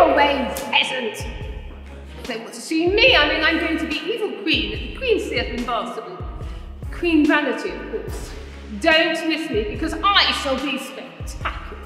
Away, peasant! If they want to see me, I mean, I'm going to be evil queen at the Queen's Theatre in Barnstaple. Queen Vanity, of course. Don't miss me, because I shall be spectacular.